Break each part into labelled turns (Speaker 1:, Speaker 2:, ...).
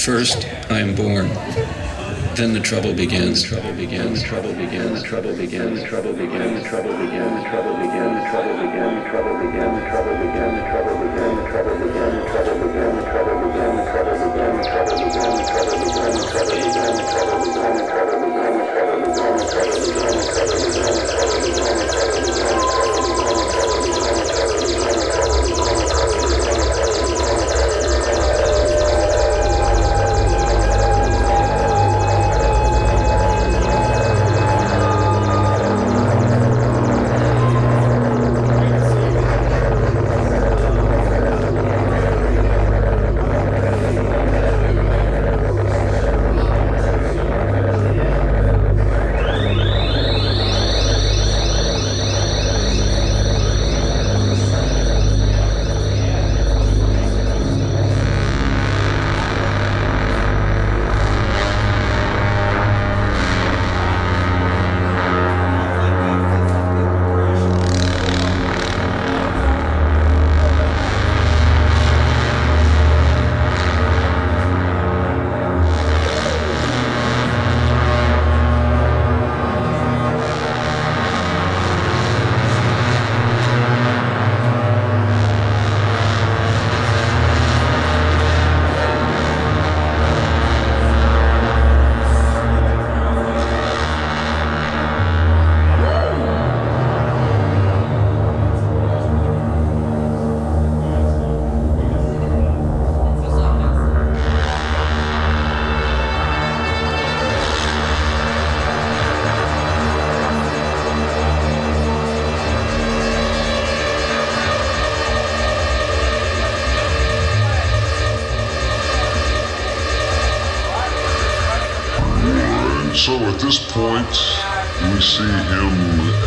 Speaker 1: First, I am born. Then the trouble begins. Trouble begins. Trouble begins. Trouble begins. Trouble begins. Trouble begins. Trouble begins. Trouble begins. Trouble begins. Trouble begins. Trouble begins. Trouble begins. Trouble begins. Trouble begins. Trouble begins. Trouble begins.
Speaker 2: We see him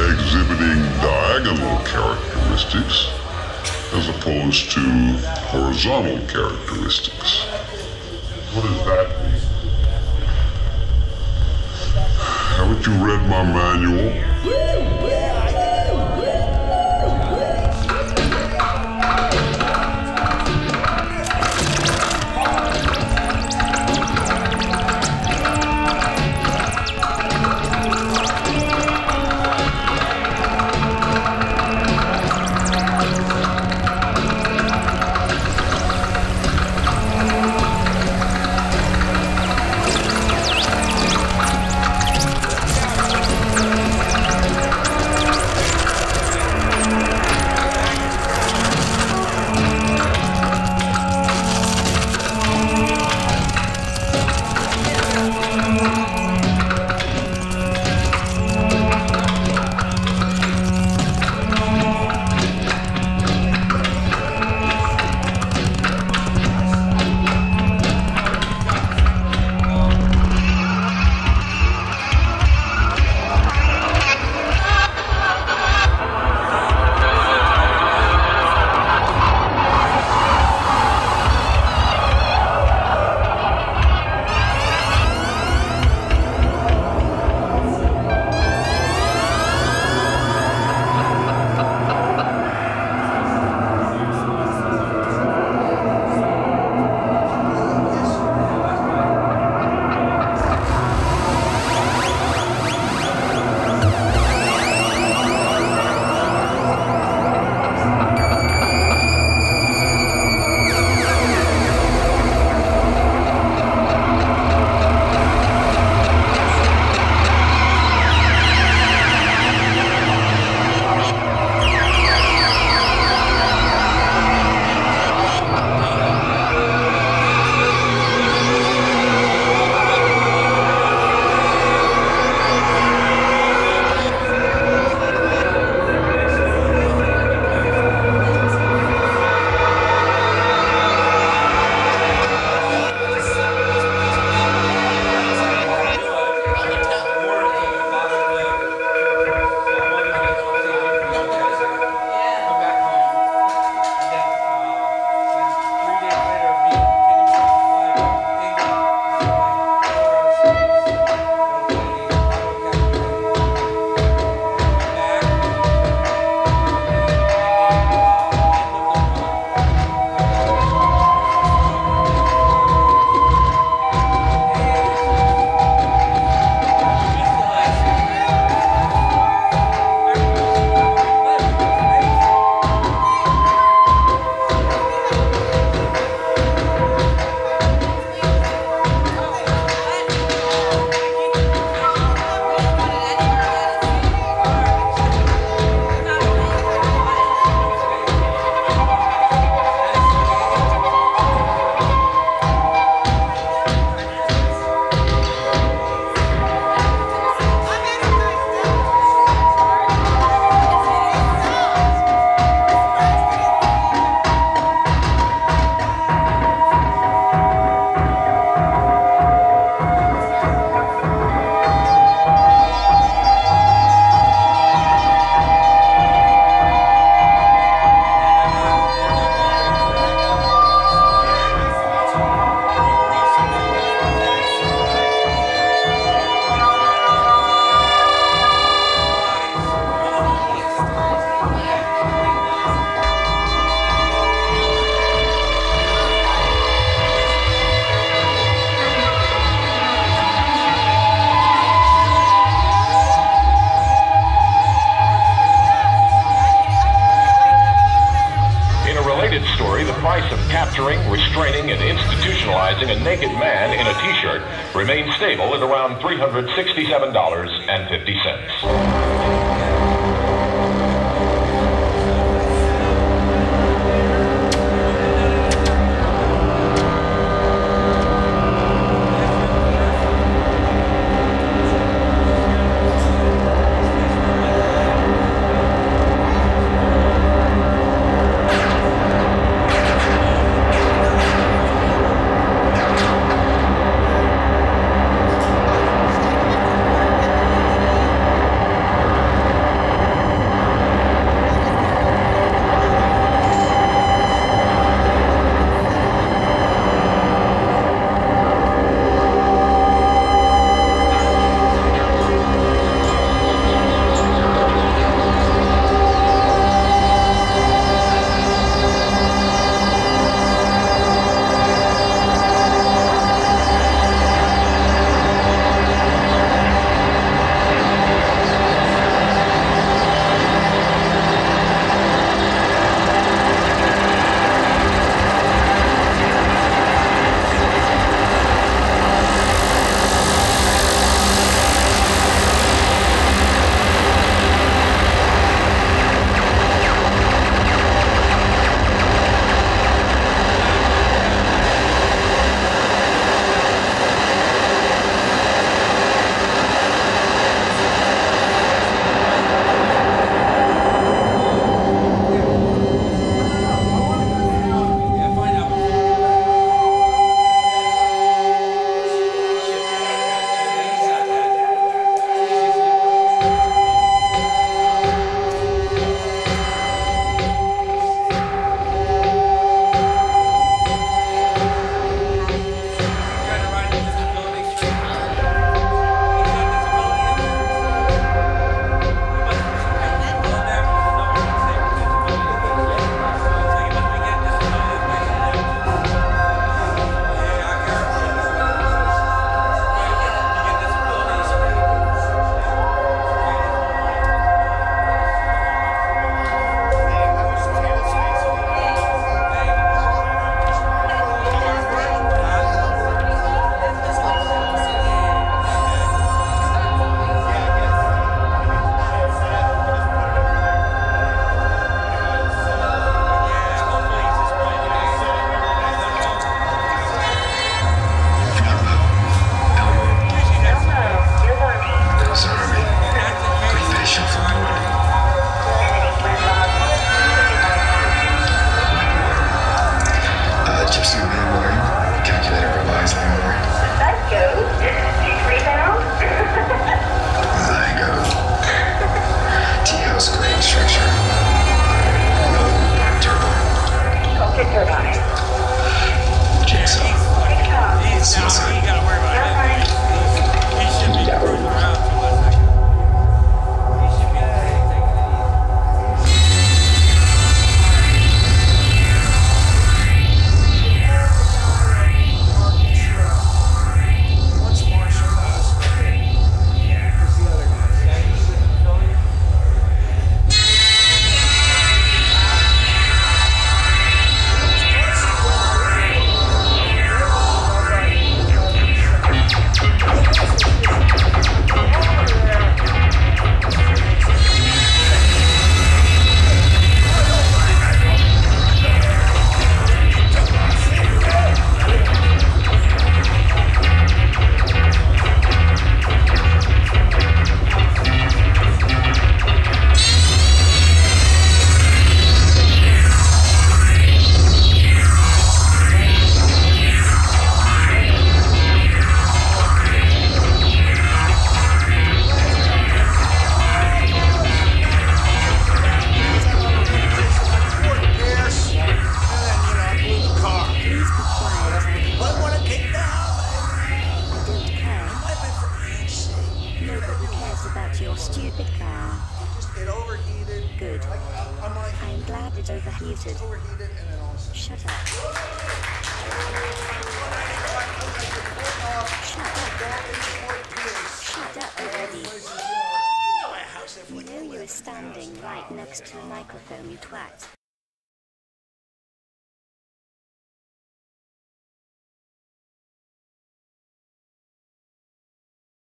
Speaker 2: exhibiting diagonal characteristics as opposed to horizontal characteristics. What does that mean? Haven't you read my manual?
Speaker 3: capturing, restraining, and institutionalizing a naked man in a t-shirt remained stable at around $367.50.